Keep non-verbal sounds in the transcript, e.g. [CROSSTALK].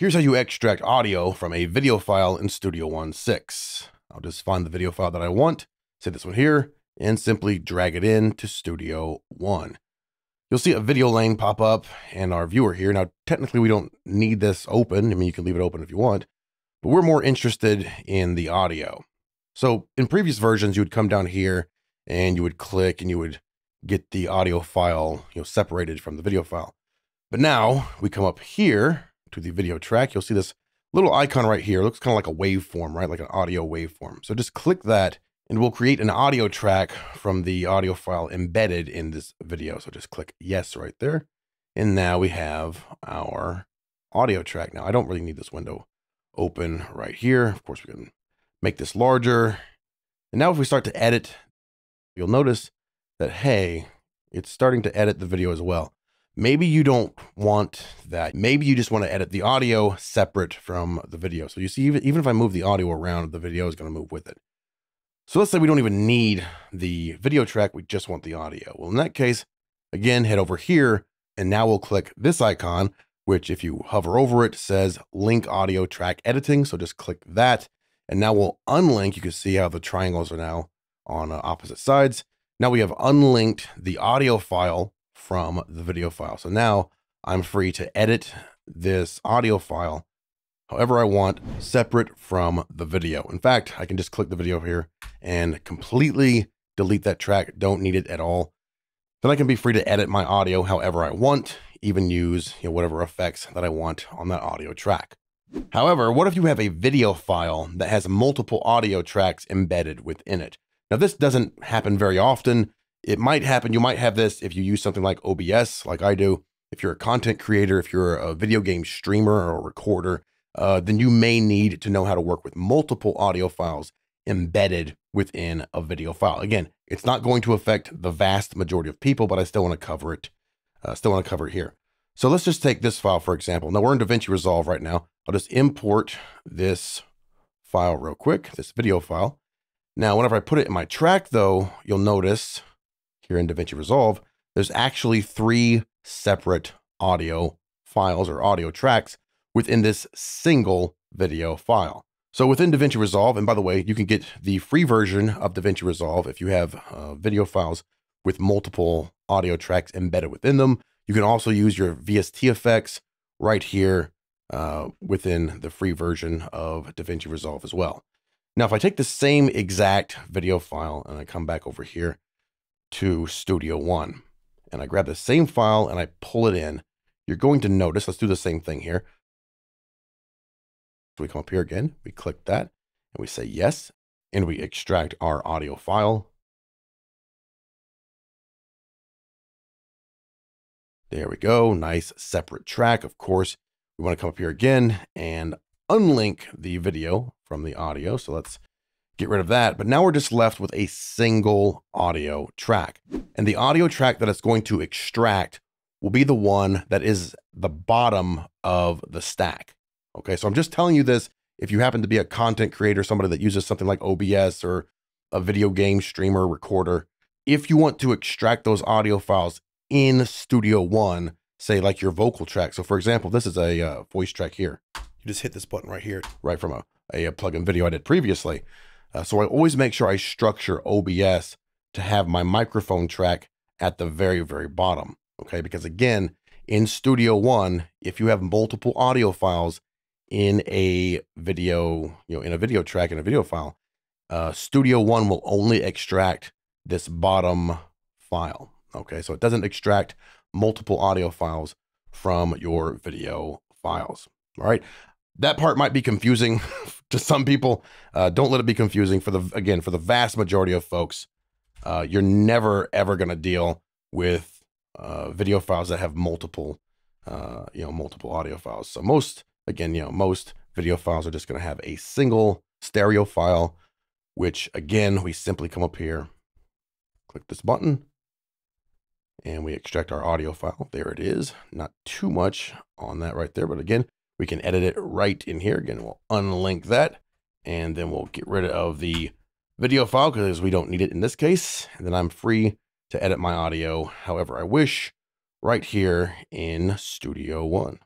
Here's how you extract audio from a video file in Studio One 6. I'll just find the video file that I want, say this one here, and simply drag it in to Studio One. You'll see a video lane pop up and our viewer here. Now, technically we don't need this open. I mean, you can leave it open if you want, but we're more interested in the audio. So in previous versions, you would come down here and you would click and you would get the audio file, you know, separated from the video file. But now we come up here to the video track. You'll see this little icon right here. It looks kind of like a waveform, right? Like an audio waveform. So just click that and we'll create an audio track from the audio file embedded in this video. So just click yes right there. And now we have our audio track. Now I don't really need this window open right here. Of course, we can make this larger. And now if we start to edit, you'll notice that, hey, it's starting to edit the video as well. Maybe you don't want that. Maybe you just want to edit the audio separate from the video. So you see, even, even if I move the audio around, the video is going to move with it. So let's say we don't even need the video track. We just want the audio. Well, in that case, again, head over here and now we'll click this icon, which if you hover over it says link audio track editing. So just click that. And now we'll unlink. You can see how the triangles are now on uh, opposite sides. Now we have unlinked the audio file from the video file. So now I'm free to edit this audio file however I want, separate from the video. In fact, I can just click the video here and completely delete that track. Don't need it at all. Then I can be free to edit my audio however I want, even use you know, whatever effects that I want on that audio track. However, what if you have a video file that has multiple audio tracks embedded within it? Now, this doesn't happen very often. It might happen. You might have this if you use something like OBS, like I do. If you're a content creator, if you're a video game streamer or a recorder, uh, then you may need to know how to work with multiple audio files embedded within a video file. Again, it's not going to affect the vast majority of people, but I still want to cover it. Uh, still want to cover it here. So let's just take this file, for example. Now we're in DaVinci Resolve right now. I'll just import this file real quick, this video file. Now, whenever I put it in my track, though, you'll notice here in DaVinci Resolve, there's actually three separate audio files or audio tracks within this single video file. So within DaVinci Resolve, and by the way, you can get the free version of DaVinci Resolve if you have uh, video files with multiple audio tracks embedded within them. You can also use your VST effects right here uh, within the free version of DaVinci Resolve as well. Now, if I take the same exact video file and I come back over here to Studio One and I grab the same file and I pull it in, you're going to notice, let's do the same thing here. So we come up here again, we click that and we say yes, and we extract our audio file. There we go. Nice separate track. Of course, we want to come up here again and unlink the video from the audio. So let's get rid of that. But now we're just left with a single audio track. And the audio track that it's going to extract will be the one that is the bottom of the stack. Okay, so I'm just telling you this if you happen to be a content creator, somebody that uses something like OBS or a video game streamer recorder, if you want to extract those audio files in Studio One, say like your vocal track. So for example, this is a uh, voice track here. You just hit this button right here, right from a, a, a plugin video I did previously. Uh, so I always make sure I structure OBS to have my microphone track at the very, very bottom. Okay, because again, in Studio One, if you have multiple audio files, in a video, you know, in a video track in a video file, uh, Studio One will only extract this bottom file. Okay, so it doesn't extract multiple audio files from your video files. All right, that part might be confusing [LAUGHS] to some people. Uh, don't let it be confusing for the again for the vast majority of folks. Uh, you're never ever going to deal with uh, video files that have multiple, uh, you know, multiple audio files. So most Again, you know, most video files are just going to have a single stereo file, which again, we simply come up here, click this button, and we extract our audio file. There it is. Not too much on that right there, but again, we can edit it right in here. Again, we'll unlink that, and then we'll get rid of the video file because we don't need it in this case. And then I'm free to edit my audio however I wish right here in Studio One.